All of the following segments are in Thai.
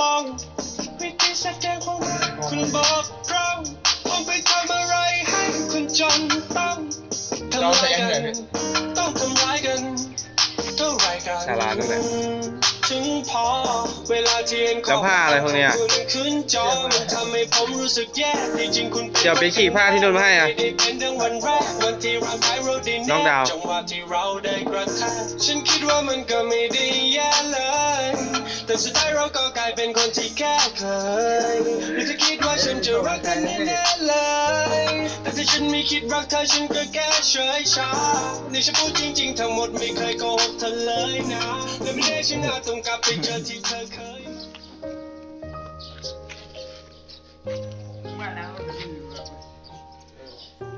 ป้องวิธีชัดเจนของคุณบอกเราผมไปทำอะไรให้คุณจนต้องทำร้ายกันต้องทำร้ายกันเท่าไหรกันศาลานั่นแหละถึงพอเวลาที่เห็นขแล้อวงผ้าอะไรพวกเนี้ยคุณขึ้นจอมันทำให้ผมรู้สึกแย่ที่จริงคุณเดี๋ยวไปขี่ผ้าที่นู่นมาให้อะไม่ได้เป็นดังวันแรกวันที่เราไปเราได้แน้องดาวจังหวะที่เราได้กระแทกฉันคิดว่ามันก็ไม่ได้แย่เลย แต่สุดท้ายเราก็กลายเป็นคนที่แก้เคยหรือจะคิดว่าฉันจะรักเธอแน่ๆเลย แต่ถ้าฉันไม่คิดรักเธอฉันก็แค่เฉยชานี่ฉันพูดจริง ๆ ทั้งหมดไม่เคยโกหกเธอเลยนะและไม่ได้ฉันอาจต้องกลับไปเจอที่เธอเคยว่าแล้ว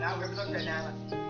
แล้วก็ไม่ต้องใช้น้ำอะเอ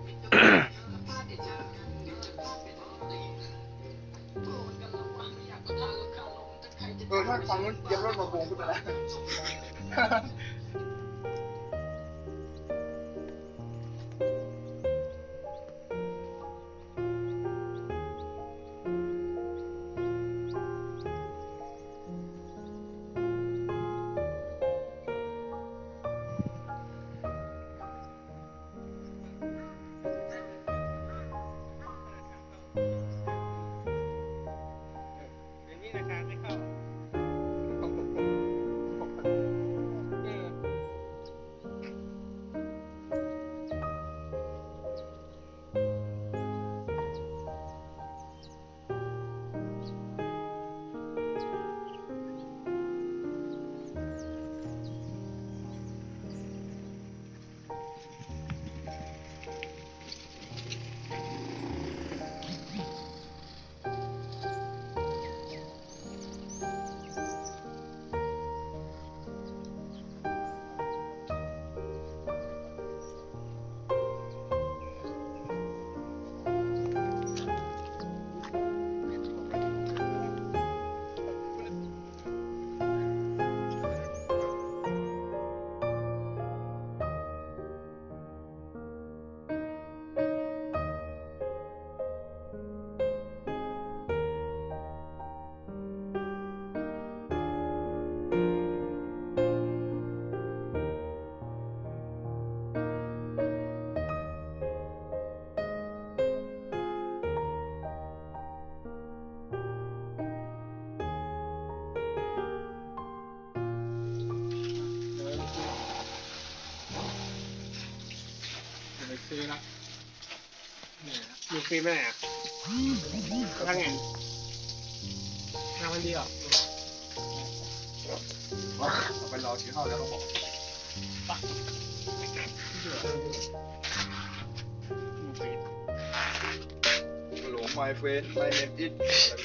เย็บร อยู่ฟรีไหมอะถ้าไงห้าพันเดียวเอาไปรอชื่อเข้าแล้วเขาบอกหลง my friend my name is อะไรไม่รู้อะ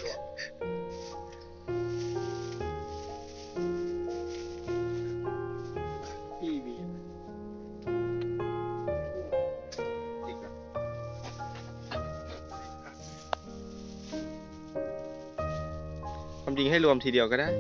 ความจริงให้รวมทีเดียวก็ได้